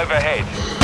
Overhead.